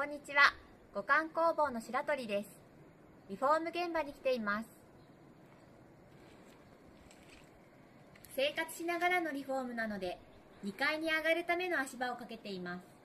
こんにちは。五感工房の白鳥です。リフォーム現場に来ています。生活しながらのリフォームなので2階に上がるための足場をかけています。